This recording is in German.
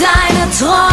deine Träume.